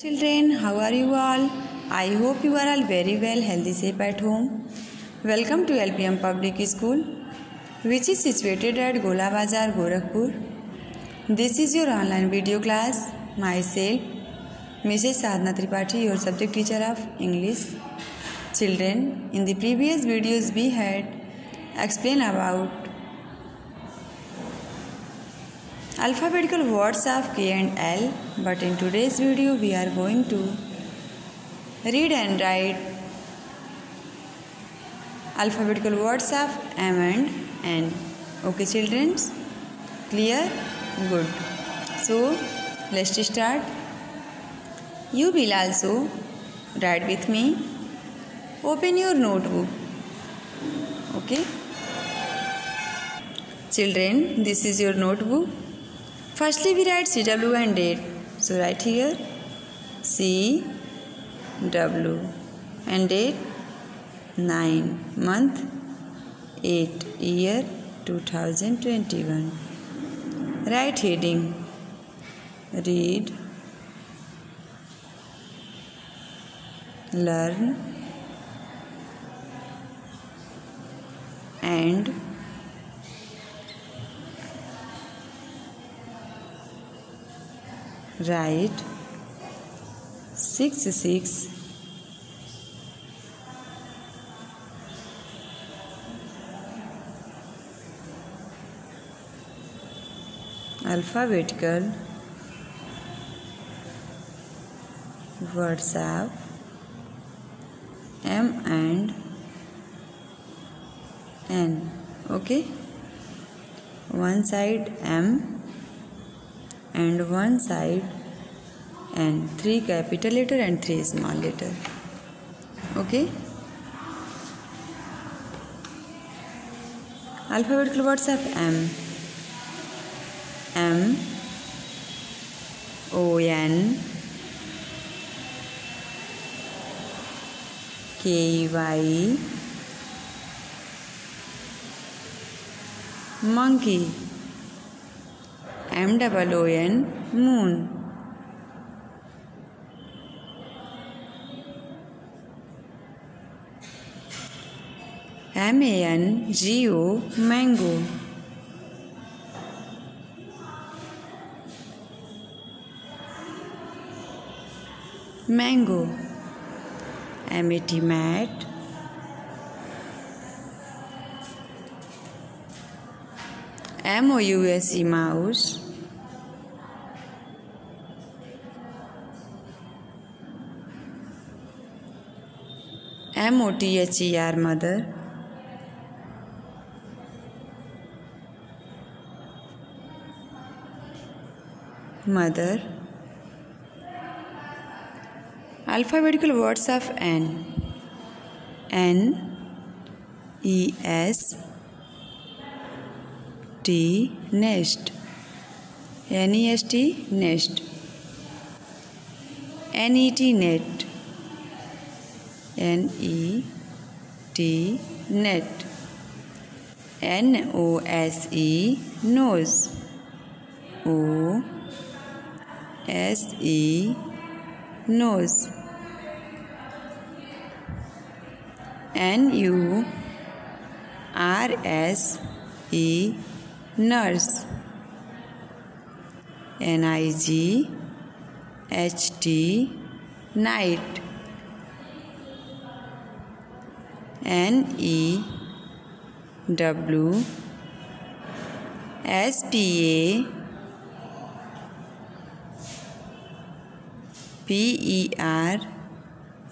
Children, how are you all? I hope you are all very well, healthy, safe at home. Welcome to LPM Public School, which is situated at Gola Bazar, Gorakhpur. This is your online video class. Myself, Mrs. Sadhna Tripathi, your subject teacher of English. Children, in the previous videos we had explained about alphabetical words of K and L but in today's video we are going to read and write alphabetical words of M and N. Okay children? Clear? Good. So let's start. You will also write with me. Open your notebook. Okay? Children, this is your notebook. Firstly, we write CW and date. So, write here CW and date 9 month 8 year 2021. Write heading Read Learn and write six six alphabetical words of M and N okay one side M and one side and three capital letter and three small letter. Okay? Alphabetical words of m. M. O n. K y. Monkey M double O N moon. M A N G O mango. Mango. M A T mat. M O U S E mouse. M O T H E R mother. Mother. Alphabetical words of N. N E S T nest. N E S T nest. N E T net. N E T net. N O S E nose. O S E nose. N U R S E nurse. N I G H T night N E W S P A P E R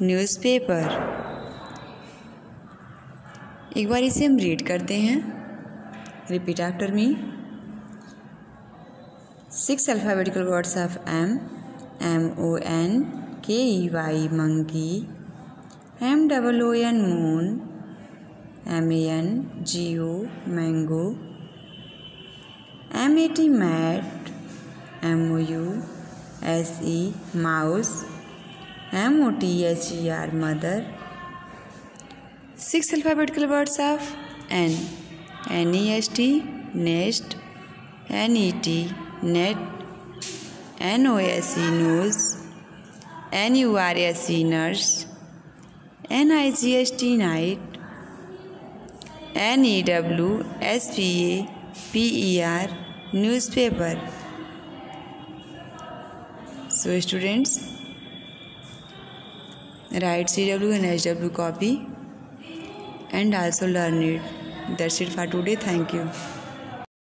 newspaper एक बार इसे हम read करते हैं. Repeat after me six alphabetical words of M M O N K E Y monkey M double O N moon M A N G O mango M A T mat M O U S E mouse M O T H E R mother six alphabetical words of N N E S T nest N E T net N O S E nose N U R S E nurse N I G H T night N E W S P A P E R newspaper. So students write CW and HW copy and also learn it. That's it for today. Thank you